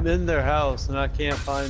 I'm in their house and I can't find